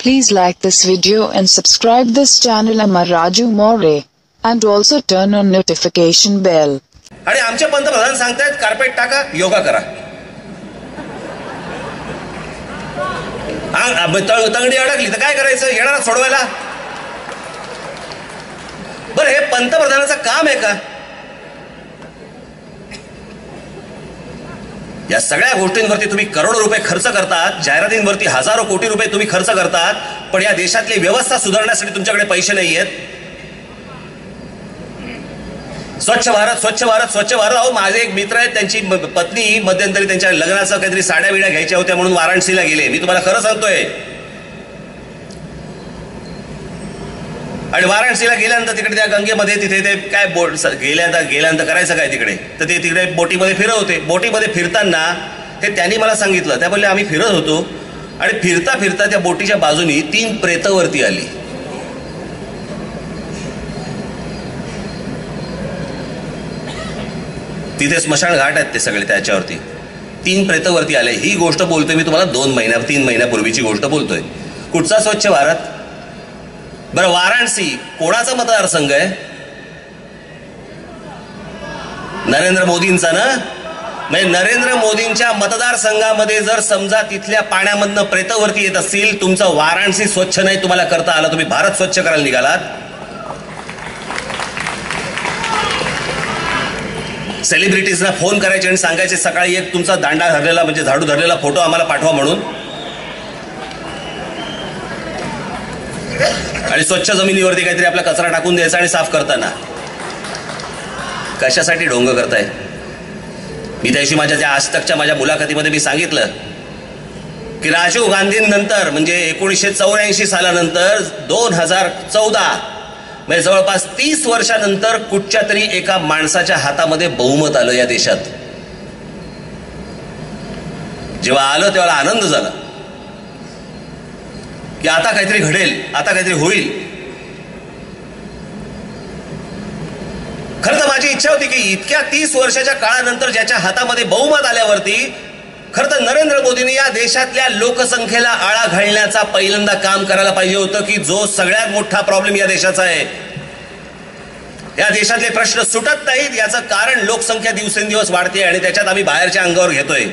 Please like this video and subscribe this channel Amar Raju More. And also turn on notification bell. आणि आमचे पंतप्रधान सांगतायत carpet टाका योगा करा आंग- आ, ब- तंगडी अडकली तर काय करायचं येणार सोडवायला बरं हे पंतप्रधानाचं काम आहे का या सगळ्या गोष्टींवरती तुम्ही करोडो रुपये खर्च करतात जाहिरातींवरती हजारो कोटी रुपये तुम्ही खर्च करतात पण या देशातली व्यवस्था सुधारण्यासाठी तुमच्याकडे पैसे नाही आहेत स्वच्छ भारत स्वच्छ भारत स्वच्छ भारत. अहो माझे एक मित्र आहेत त्यांची म- पत्नी मध्यंतरी त्यांच्या लग्नाचं काहीतरी साड्या बिड्या घ्यायच्या होत्या म्हणून वाराणसीला गेले. मी तुम्हाला खरं सांगतोय आणि वाराणसीला गेल्यानंतर तिकडे त्या गंगेमध्ये तिथे ते काय बोट गेल्यानंतर गेल्यानंतर करायचं काय तिकडे? तर ते तिकडे बोटीमध्ये फिरवते बोटीमध्ये फिरताना हे त्यांनी मला सांगितलं. त्या बोलले आम्ही फिरत होतो आणि फिरता फिरता त्या बोटीच्या बाजूनी तीन प्रेतवरती आली. तिथे स्मशान घाट आहेत ते सगळे त्याच्यावरती. तीन प्रेतवरती आले. ही गोष्ट बोलतोय मी तुम्हाला दोन महिन्या तीन महिन्यापूर्वीची गोष्ट बोलतोय. कुठचा स्वच्छ भारत? बरं वाराणसी कोणाचा मतदारसंघ आहे? नरेंद्र मोदींचा ना? म्हणजे नरेंद्र मोदींच्या मतदारसंघामध्ये जर समजा तिथल्या पाण्यामधनं प्रेतवरती येत असतील तुमचं वाराणसी स्वच्छ नाही तुम्हाला करता आलं तुम्ही भारत स्वच्छ करायला निघालात? सेलिब्रिटीजना फोन करायचे आणि सांगायचे सकाळी एक तुमचा दांडा धरलेला म्हणजे झाडू धरलेला फोटो आम्हाला पाठवा म्हणून. आणि स्वच्छ जमिनीवरती काहीतरी आपला कचरा टाकून द्यायचा आणि साफ करताना. कशासाठी ढोंग करताय? मी त्याशी माझ्या त्या आजतकच्या माझ्या मुलाखतीमध्ये मी सांगितलं की राजीव गांधींनंतर म्हणजे एकोणीसशे चौऱ्याऐंशी सालानंतर दोन हजार चौदा म्हणजे जवळपास तीस वर्षानंतर कुठच्या तरी एका माणसाच्या हातामध्ये बहुमत आलं या देशात. जेव्हा आलं तेव्हा आनंद झाला. की आता काहीतरी घडेल आता काहीतरी होईल. खरं तर माझी इच्छा होती की इतक्या तीस वर्षाच्या काळानंतर ज्याच्या हातामध्ये बहुमत आल्यावरती खरं तर नरेंद्र मोदींनी या देशातल्या लोकसंख्येला आळा घालण्याचा पहिल्यांदा काम करायला पाहिजे होतं की जो सगळ्यात मोठा प्रॉब्लेम या देशाचा आहे. या देशातले प्रश्न सुटत नाहीत याचं कारण लोकसंख्या दिवसेंदिवस वाढते आणि त्याच्यात आम्ही बाहेरच्या अंगावर घेतोय.